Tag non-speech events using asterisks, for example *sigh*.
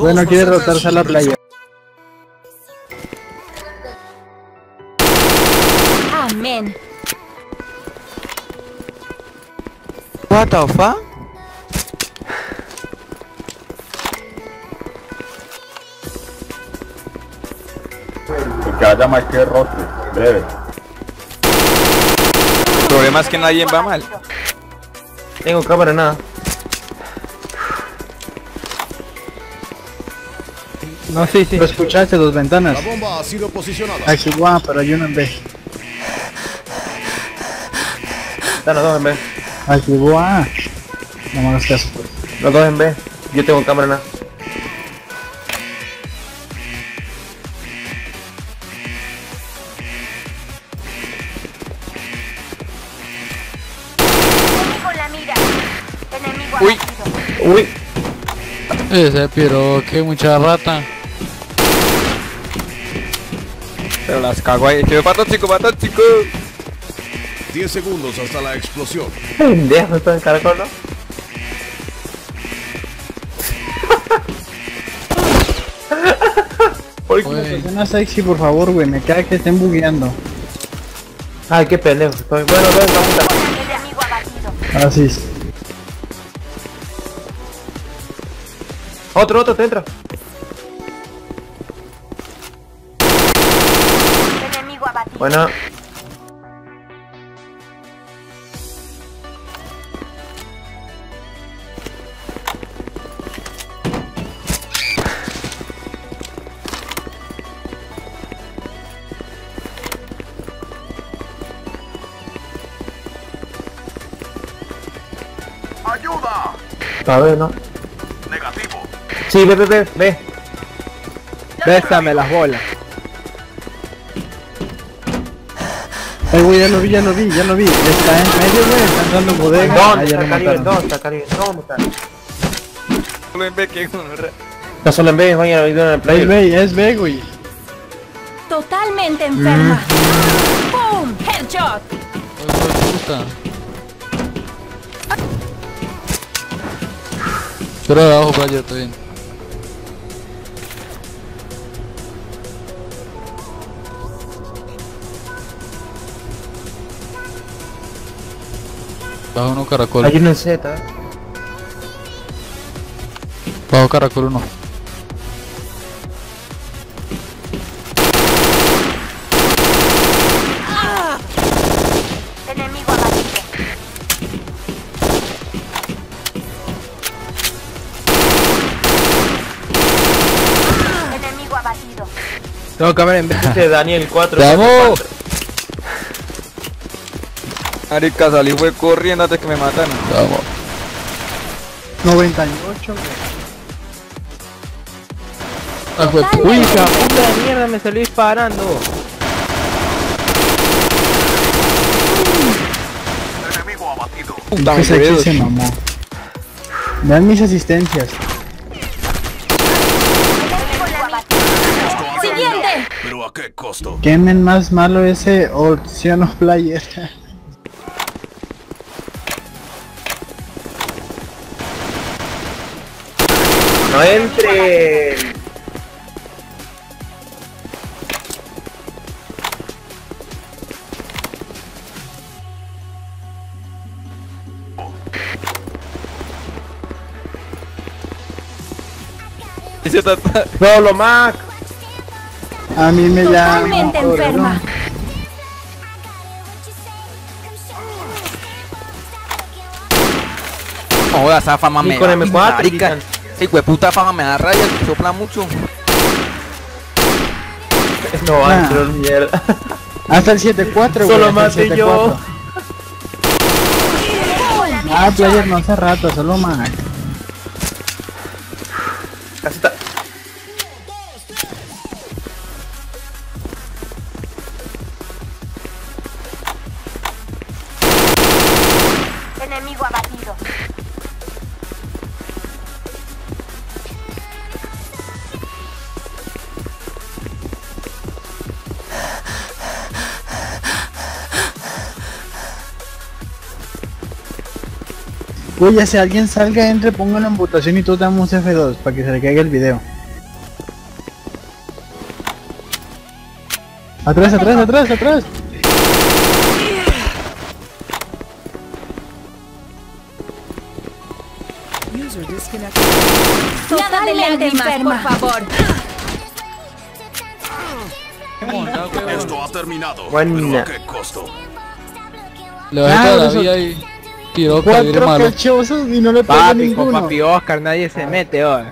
Bueno, quiere rotarse a la playa. Amén. What the fuck? Que haya más que rote, breve. El problema es que nadie va mal. Tengo cámara, nada. No, sí, sí. Lo escuchaste, dos ventanas. La bomba ha sido posicionada. Aquí, guau, pero hay uno en B. Están los dos en B. Aquí, guau. No me hagas caso. pues. Los dos en B. Yo tengo cámara, en. Enemigo Uy. Uy. Ese pero que mucha rata. Pero las cago ahí. Que me mató chico, mató chico. 10 segundos hasta la explosión. Pendejo, esto en caracol, ¿no? Oye, Güey. Suena sexy, por favor, güey. Me cae que estén bugueando. Ay, qué pendejo. Estoy... Bueno, dos, vamos a... Así es. Otro, otro, te entra. Enemigo abatido. Bueno. ¡Ayuda! A ver, ¿no? Negativo. Sí, ve, ve, ve, ve. Bésame las bolas. Eh, güey, ya lo vi, ya lo vi, ya lo vi. Está en medio, güey. Está entrando en bodega. ¿Dónde está Caribe? ¿Dónde está Caribe? ¿Dónde está? Solo en B que gonorrea. Está solo en B, vayan a ir en el Es play. B, es B, güey. Totalmente enferma. ¡Boom! Headshot. Puta. Pero de abajo playa, está bien. Bajo uno caracol. Hay uno en Z. ¿eh? Bajo caracol uno. Enemigo abatido. Enemigo abatido. Tengo cámara en B. Dice *laughs* Daniel 4. ¡Vamos! Marica, salí fue corriendo antes que me mataran. Vamos. 98, güey. Ah, fue Uy, hija puta de mierda, me salió disparando. Enemigo abatido. puta, se mamó. Vean mis asistencias. Siguiente. Pero a qué costo. Quemen más malo ese Oceano Player. *laughs* No entre. Solo Mac. A mí me llama. Totalmente enferma. Me Y con da. M4 Ese hueputa fama me da raya, sopla mucho. *laughs* No, Ah. entró mierda. Hasta el 7-4, güey. Solo maté yo. 7-4. Ah, player no hace rato, solo Mac. Casi está. Enemigo abatido. Uy, ya si alguien salga, entre, pónganlo en votación y todos damos F2 para que se le caiga el video. Atrás, atrás, atrás, atrás. Totalmente enferma. por favor. Esto ha terminado. Buena. ¿Pero a qué costo? Bajé Ah, toda la Cuatro malo. cachosos y no le pega Papi, con ninguno. papi Oscar nadie se mete, oh.